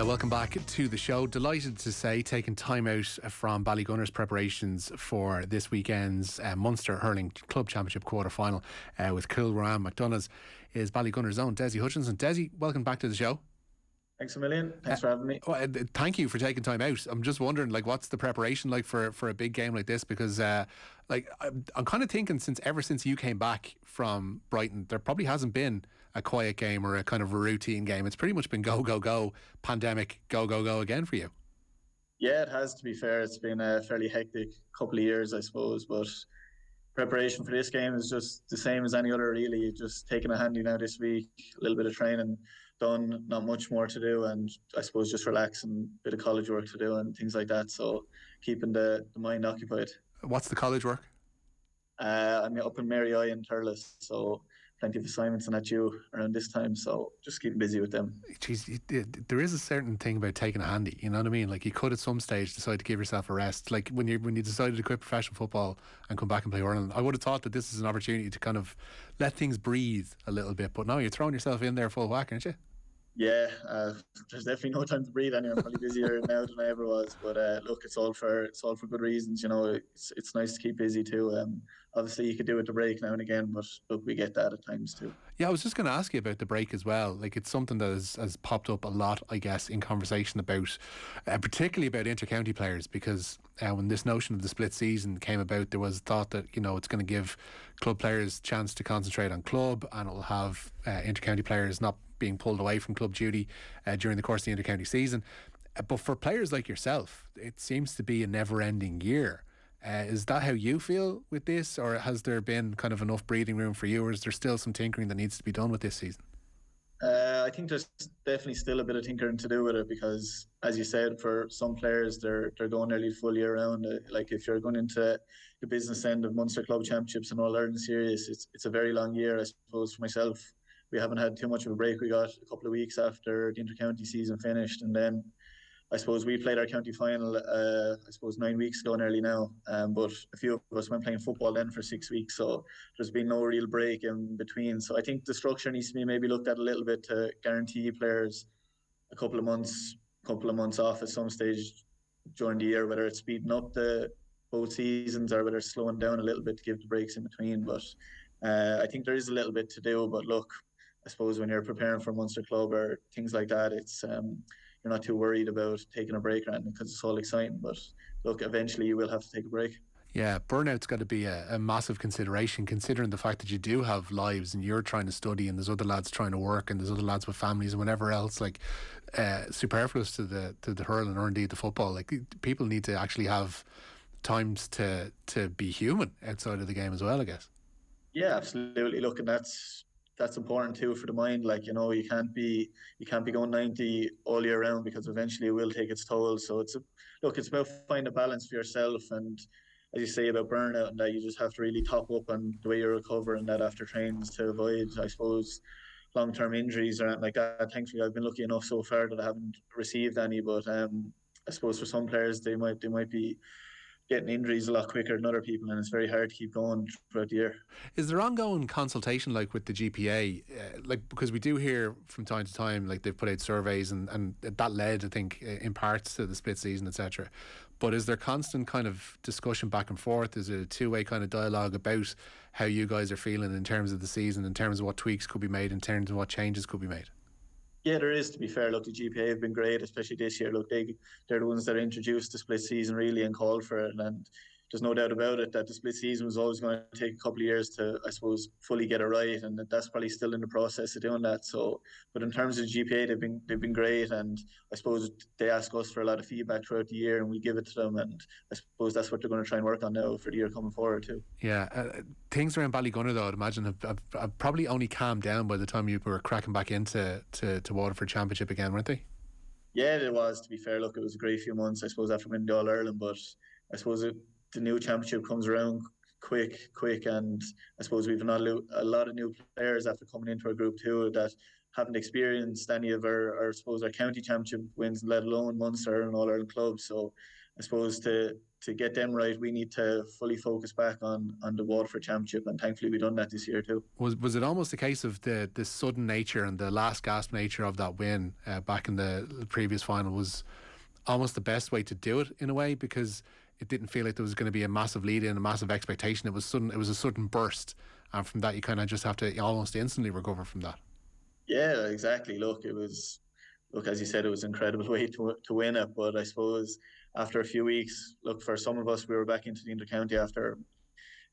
Uh, welcome back to the show. Delighted to say, taking time out from Ballygunner's preparations for this weekend's uh, Munster Hurling Club Championship quarter final uh, with Kilruane MacDonaghs is Ballygunner's own Dessie Hutchinson. Dessie, welcome back to the show. Thanks a million. Thanks uh, for having me. Well, uh, thank you for taking time out. I'm just wondering, like, what's the preparation like for, for a big game like this? Because, uh, like, I'm, I'm kind of thinking since ever since you came back from Brighton, there probably hasn't been a quiet game or a kind of a routine game. It's pretty much been go go go, pandemic, go go go again for you. Yeah, it has. To be fair, it's been a fairly hectic couple of years, I suppose, but preparation for this game is just the same as any other really just taking a handy now this week a little bit of training done not much more to do and i suppose just relax and a bit of college work to do and things like that so keeping the, the mind occupied what's the college work uh, i'm up in mary i in Thurles so plenty of assignments and at you around this time. So just keep busy with them. Jeez, there is a certain thing about taking a handy. You know what I mean? Like you could at some stage decide to give yourself a rest. Like when you when you decided to quit professional football and come back and play Ireland, I would have thought that this is an opportunity to kind of let things breathe a little bit. But now you're throwing yourself in there full whack, aren't you? Yeah, uh, there's definitely no time to breathe anymore. I'm probably busier now than I ever was. But uh, look, it's all for it's all for good reasons. You know, it's it's nice to keep busy too. Um, obviously, you could do it to break now and again, but look, we get that at times too. Yeah, I was just going to ask you about the break as well. Like, it's something that has, has popped up a lot, I guess, in conversation about, uh, particularly about intercounty players, because uh, when this notion of the split season came about, there was thought that you know it's going to give club players chance to concentrate on club, and it will have uh, intercounty players not being pulled away from club duty uh, during the course of the intercounty season. Uh, but for players like yourself, it seems to be a never-ending year. Uh, is that how you feel with this, or has there been kind of enough breathing room for you, or is there still some tinkering that needs to be done with this season? Uh, I think there's definitely still a bit of tinkering to do with it because, as you said, for some players they're they're going nearly full year round. Uh, like if you're going into the business end of Munster Club Championships and All Ireland Series, it's it's a very long year. I suppose for myself, we haven't had too much of a break. We got a couple of weeks after the intercounty season finished, and then I suppose we played our county final. Uh, I suppose nine weeks ago, nearly now. Um, but a few of us went playing football then for six weeks, so there's been no real break in between. So I think the structure needs to be maybe looked at a little bit to guarantee players a couple of months, couple of months off at some stage during the year, whether it's speeding up the both seasons or whether it's slowing down a little bit to give the breaks in between. But uh, I think there is a little bit to do. But look, I suppose when you're preparing for Munster Club or things like that, it's um, you're not too worried about taking a break or anything because it's all exciting. But look, eventually you will have to take a break. Yeah, burnout's got to be a, a, massive consideration, considering the fact that you do have lives and you're trying to study, and there's other lads trying to work, and there's other lads with families and whatever else. Like uh, superfluous to the to the hurling or indeed the football. Like people need to actually have times to to be human outside of the game as well. I guess. Yeah, absolutely. Look, and that's that's important too for the mind. Like you know, you can't be you can't be going ninety all year round because eventually it will take its toll. So it's a, look, it's about finding a balance for yourself and. As you say about burnout, and that you just have to really top up on the way you recover and that after trains to avoid, I suppose, long term injuries or anything like that. Thankfully, I've been lucky enough so far that I haven't received any. But um, I suppose for some players, they might they might be getting injuries a lot quicker than other people, and it's very hard to keep going throughout the year. Is there ongoing consultation like with the GPA? Uh, like because we do hear from time to time, like they've put out surveys, and and that led, I think, in parts to the split season, etc. But is there constant kind of discussion back and forth? Is it a two way kind of dialogue about how you guys are feeling in terms of the season, in terms of what tweaks could be made, in terms of what changes could be made? Yeah, there is. To be fair, look, the GPA have been great, especially this year. Look, they they're the ones that introduced the split season really and called for it, and there's no doubt about it that the split season was always going to take a couple of years to, I suppose, fully get it right, and that's probably still in the process of doing that. So, but in terms of GPA, they've been they've been great, and I suppose they ask us for a lot of feedback throughout the year, and we give it to them, and I suppose that's what they're going to try and work on now for the year coming forward too. Yeah, uh, things around Ballygunner though, I'd imagine have, have, have, probably only calmed down by the time you were cracking back into to, to Waterford Championship again, weren't they? Yeah, it was. To be fair, look, it was a great few months, I suppose, after winning the All Ireland, but I suppose it the new championship comes around quick, quick, and I suppose we've not a lot of new players after coming into our group too that haven't experienced any of our, our I suppose our county championship wins, let alone Munster and all our clubs. So I suppose to to get them right, we need to fully focus back on on the Waterford Championship, and thankfully we've done that this year too. Was was it almost a case of the the sudden nature and the last gasp nature of that win uh, back in the, the previous final was almost the best way to do it in a way because it didn't feel like there was going to be a massive lead in, a massive expectation. It was sudden. It was a sudden burst, and from that you kind of just have to almost instantly recover from that. Yeah, exactly. Look, it was look as you said, it was an incredible way to to win it. But I suppose after a few weeks, look for some of us, we were back into the intercounty after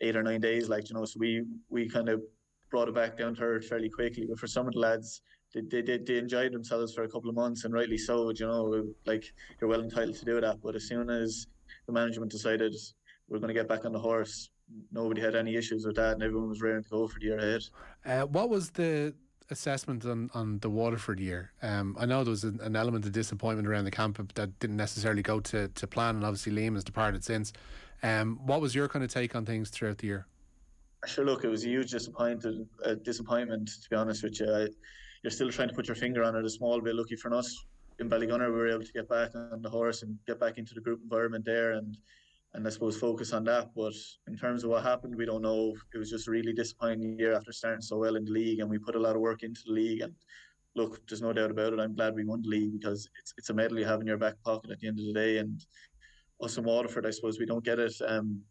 eight or nine days. Like you know, so we we kind of brought it back down to earth fairly quickly. But for some of the lads, they, they, they enjoyed themselves for a couple of months, and rightly so. You know, like you're well entitled to do that. But as soon as the management decided we're going to get back on the horse. Nobody had any issues with that, and everyone was ready to go for the year ahead. Uh, what was the assessment on, on the Waterford year? Um, I know there was an, an, element of disappointment around the camp that didn't necessarily go to, to plan, and obviously Liam has departed since. Um, what was your kind of take on things throughout the year? Sure, look, it was a huge disappointment. uh, disappointment to be honest with you. I, you're still trying to put your finger on it a small bit. Lucky for us, in Ballygunner, we were able to get back on the horse and get back into the group environment there, and and I suppose focus on that. But in terms of what happened, we don't know. It was just a really disappointing year after starting so well in the league, and we put a lot of work into the league. And look, there's no doubt about it. I'm glad we won the league because it's it's a medal you have in your back pocket at the end of the day. And us in Waterford, I suppose we don't get it um,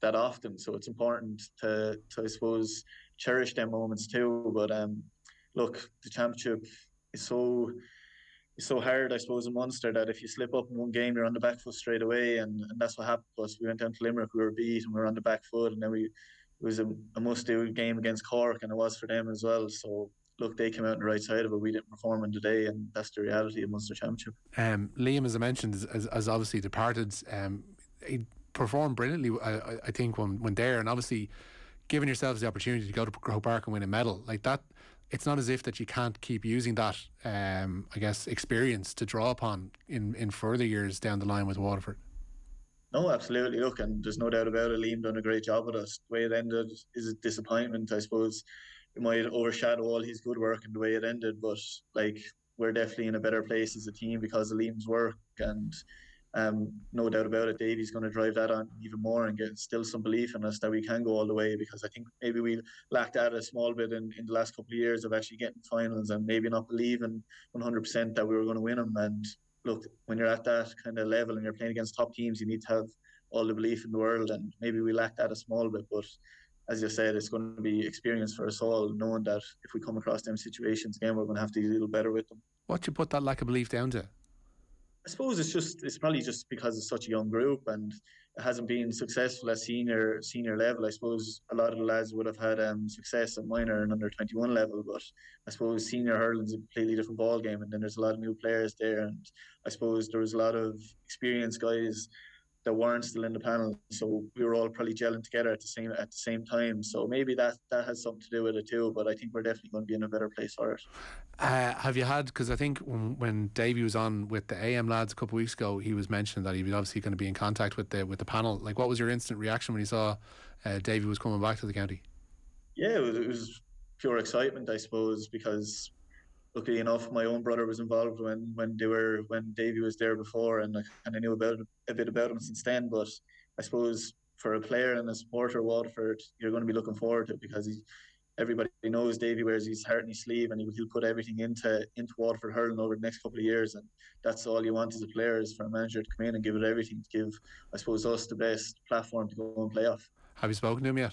that often, so it's important to to I suppose cherish them moments too. But um, look, the championship is so it's so hard, I suppose, in Munster that if you slip up in one game, you're on the back foot straight away, and, and that's what happened to us. We went down to Limerick, we were beat, and we were on the back foot, and then we it was a, a must-do game against Cork, and it was for them as well. So look, they came out on the right side of it. We didn't perform in today, and that's the reality of Munster Championship. Um, Liam, as I mentioned, has, has obviously departed. Um, he performed brilliantly, I, I think, when when there, and obviously giving yourselves the opportunity to go to Croke Park and win a medal like that it's not as if that you can't keep using that, um, I guess, experience to draw upon in, in further years down the line with Waterford. No, absolutely. Look, and there's no doubt about it. Liam done a great job with us. The way it ended is a disappointment, I suppose. It might overshadow all his good work and the way it ended, but like we're definitely in a better place as a team because of Liam's work and um, no doubt about it, Davey's going to drive that on even more and get still some belief in us that we can go all the way because I think maybe we lacked that a small bit in, in the last couple of years of actually getting finals and maybe not believing 100% that we were going to win them. And look, when you're at that kind of level and you're playing against top teams, you need to have all the belief in the world. And maybe we lacked that a small bit, but as you said, it's going to be experience for us all, knowing that if we come across them situations again, we're going to have to do a little better with them. What you put that lack of belief down to? I suppose it's just it's probably just because it's such a young group and it hasn't been successful at senior senior level. I suppose a lot of the lads would have had um, success at minor and under twenty one level, but I suppose senior hurling's a completely different ball game, and then there's a lot of new players there, and I suppose there was a lot of experienced guys that weren't still in the panel. So we were all probably gelling together at the same at the same time. So maybe that that has something to do with it too. But I think we're definitely going to be in a better place for it. Uh, have you had? Because I think when, when Davey was on with the AM lads a couple of weeks ago, he was mentioning that he was obviously going to be in contact with the with the panel. Like, what was your instant reaction when you saw uh, Davey was coming back to the county? Yeah, it was, it was pure excitement, I suppose, because luckily enough, my own brother was involved when when they were when Davey was there before, and I kind of knew about a bit about him since then. But I suppose for a player and a supporter of Waterford, you're going to be looking forward to it because he, everybody knows Davey wears his heart in his sleeve, and he, he'll put everything into into Waterford hurling over the next couple of years, and that's all you want as a player is for a manager to come in and give it everything to give, I suppose, us the best platform to go and play off. Have you spoken to him yet?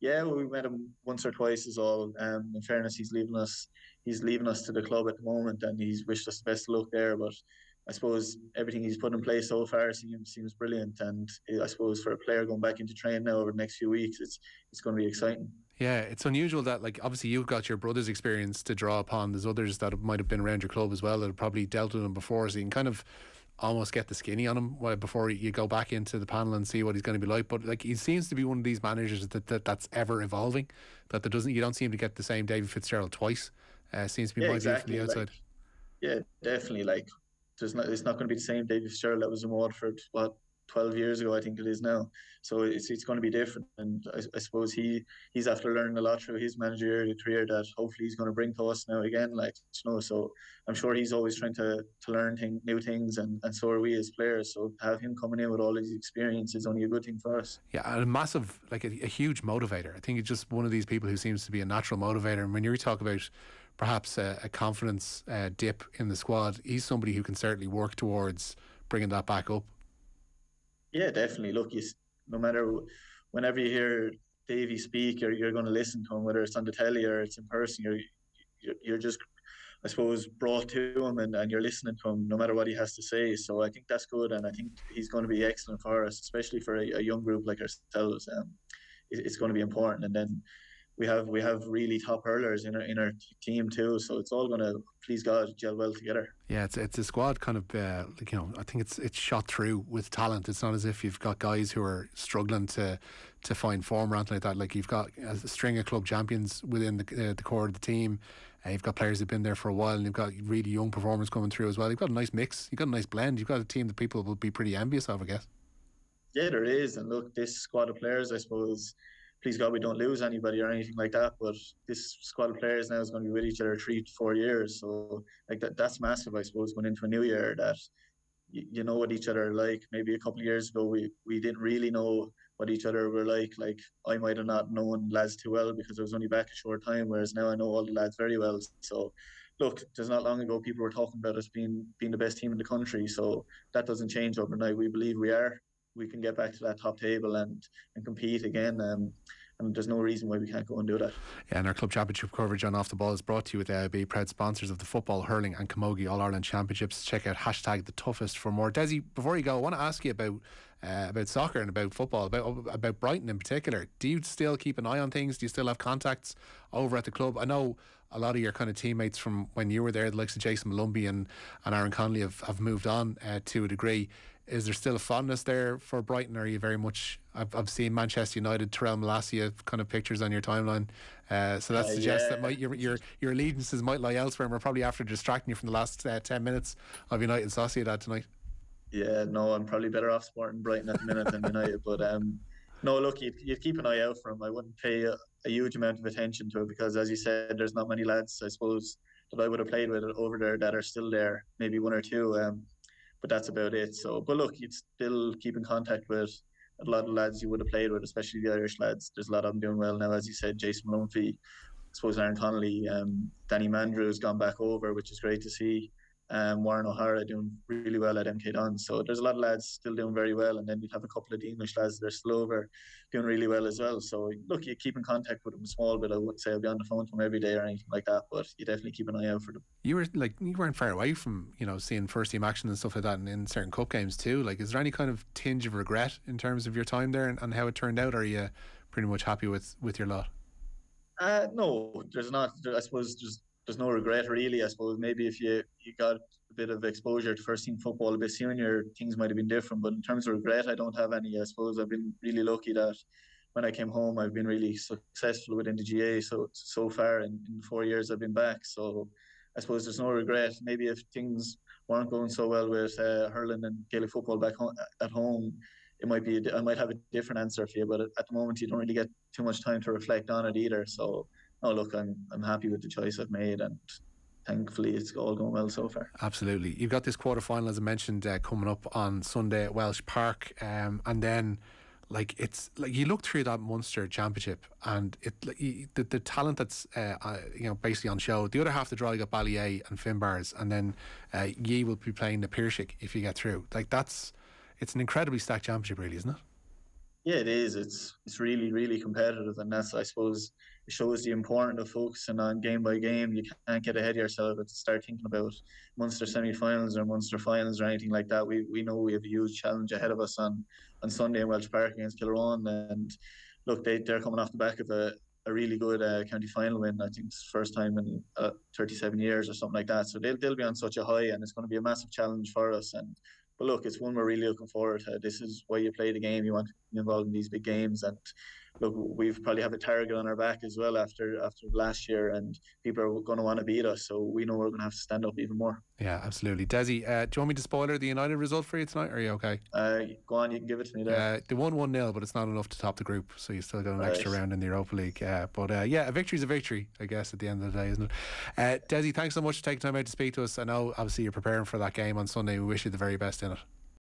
Yeah, well, we met him once or twice as all. Um, in fairness, he's leaving us. He's leaving us to the club at the moment, and he's wished us the best luck there. But I suppose everything he's put in place so far seems seems brilliant, and I suppose for a player going back into training now over the next few weeks, it's it's going to be exciting. Yeah, it's unusual that like obviously you've got your brother's experience to draw upon. There's others that might have been around your club as well that have probably dealt with him before, so you can kind of almost get the skinny on him before you go back into the panel and see what he's going to be like. But like he seems to be one of these managers that, that that's ever evolving. That there doesn't you don't seem to get the same David Fitzgerald twice. Uh, seems to be yeah, more exactly. from the outside. Like, yeah, definitely. Like there's not it's not going to be the same David Fitzgerald that was in Waterford what 12 years ago, I think it is now. So it's it's going to be different, and I, I suppose he he's after learning a lot through his managerial career that hopefully he's going to bring to us now again. Like you know, so I'm sure he's always trying to to learn thing, new things, and, and so are we as players. So to have him coming in with all his experience is only a good thing for us. Yeah, and a massive, like a, a huge motivator. I think he's just one of these people who seems to be a natural motivator. And when you talk about perhaps a, a confidence uh, dip in the squad, he's somebody who can certainly work towards bringing that back up. Yeah, definitely. Look, you, no matter whenever you hear Davey speak, you're, you're going to listen to him, whether it's on the telly or it's in person. You're you're, you're just, I suppose, brought to him and, and you're listening to him no matter what he has to say. So I think that's good, and I think he's going to be excellent for us, especially for a, a young group like ourselves. Um, it, it's going to be important, and then we have we have really top hurlers in our in our team too. So it's all going to please God gel well together. Yeah, it's it's a squad kind of uh, like you know I think it's it's shot through with talent. It's not as if you've got guys who are struggling to to find form or anything like that. Like you've got a string of club champions within the uh, the core of the team. Uh, you've got players who've been there for a while, and you've got really young performers coming through as well. You've got a nice mix. You've got a nice blend. You've got a team that people will be pretty envious of, I guess. Yeah, there is, and look, this squad of players, I suppose please God we don't lose anybody or anything like that. But this squad of players now is going to be with each other three four years. So like that that's massive, I suppose, going into a new year that you, you know what each other like. Maybe a couple of years ago we we didn't really know what each other were like. Like I might have not known lads too well because I was only back a short time, whereas now I know all the lads very well. So look, there's not long ago people were talking about us being being the best team in the country. So that doesn't change overnight. We believe we are we can get back to that top table and and compete again. Um, and there's no reason why we can't go and do that. Yeah, and our club championship coverage on Off the Ball is brought to you with AIB, proud sponsors of the football, hurling, and camogie All Ireland Championships. Check out hashtag the toughest for more. Dessie, before you go, I want to ask you about uh, about soccer and about football, about about Brighton in particular. Do you still keep an eye on things? Do you still have contacts over at the club? I know a lot of your kind of teammates from when you were there, the likes of Jason Molumby and, and Aaron Connolly, have, have moved on uh, to a degree. Is there still a fondness there for Brighton? Are you very much? I've, I've seen Manchester United, Tyrell Malacia kind of pictures on your timeline. Uh, so that uh, suggests yeah. that might, your, your your allegiances might lie elsewhere. And we're probably after distracting you from the last uh, ten minutes of United Sociedad tonight. Yeah, no, I'm probably better off supporting Brighton at the minute than United. But um, no, look, you'd, you'd keep an eye out for him. I wouldn't pay a, a, huge amount of attention to it because, as you said, there's not many lads, I suppose, that I would have played with over there that are still there. Maybe one or two. Um, but that's about it. So, but look, you'd still keep in contact with a lot of lads you would have played with, especially the Irish lads. There's a lot of them doing well now, as you said, Jason Molumby, I suppose Aaron Connolly, um, Danny Mandroiu's gone back over, which is great to see um, Warren O'Hora doing really well at MK Don. So there's a lot of lads still doing very well, and then you'd have a couple of the English lads that are still over doing really well as well. So look, you keep in contact with them a small bit. I wouldn't say I'll be on the phone to them every day or anything like that, but you definitely keep an eye out for them. You were like you weren't far away from you know seeing first team action and stuff like that in, in certain cup games too. Like, is there any kind of tinge of regret in terms of your time there and, and how it turned out? Or are you pretty much happy with with your lot? Uh, no, there's not. I suppose there's there's no regret really. I suppose maybe if you you got a bit of exposure to first team football a bit sooner, things might have been different. But in terms of regret, I don't have any. I suppose I've been really lucky that when I came home, I've been really successful within the GAA. So so far in, in four years I've been back. So I suppose there's no regret. Maybe if things weren't going so well with uh, hurling and Gaelic football back home, at home, it might be I might have a different answer for you. But at the moment, you don't really get too much time to reflect on it either. So oh look, I'm I'm happy with the choice I've made and thankfully it's all going well so far. Absolutely. You've got this quarter final, as I mentioned, uh, coming up on Sunday at Walsh Park, um, and then. Like it's like you look through that Munster Championship and it like, you, the the talent that's uh, uh, you know basically on show. The other half of the draw you got Ballyea and Finbarr's, and then uh, Ye will be playing the Piarsaigh if you get through. Like that's it's an incredibly stacked championship, really, isn't it? Yeah, it is. It's it's really really competitive, and that's I suppose it shows the importance of focusing on game by game. You can't get ahead of yourself and start thinking about Munster semi-finals or Munster finals or anything like that. We we know we have a huge challenge ahead of us on on Sunday in Walsh Park against Kilruane, and look, they they're coming off the back of a. A really good uh, county final win. I think it's first time in uh, 37 years or something like that. So they'll they'll be on such a high, and it's going to be a massive challenge for us. And but look, it's one we're really looking forward to. This is why you play the game. You want to be involved in these big games, and look, we've probably have a target on our back as well after after last year, and people are going to want to beat us. So we know we're going to have to stand up even more. Yeah, absolutely. Dessie, uh, do you want me to spoiler the United result for you tonight? Or are you okay? Uh, go on, you can give it to me there. Uh, they won 1 0, but it's not enough to top the group, so you still got an right. extra round in the Europa League. Uh, but uh, yeah, a victory is a victory, I guess, at the end of the day, isn't it? Uh, Dessie, thanks so much for taking time out to speak to us. I know, obviously, you're preparing for that game on Sunday. We wish you the very best in it.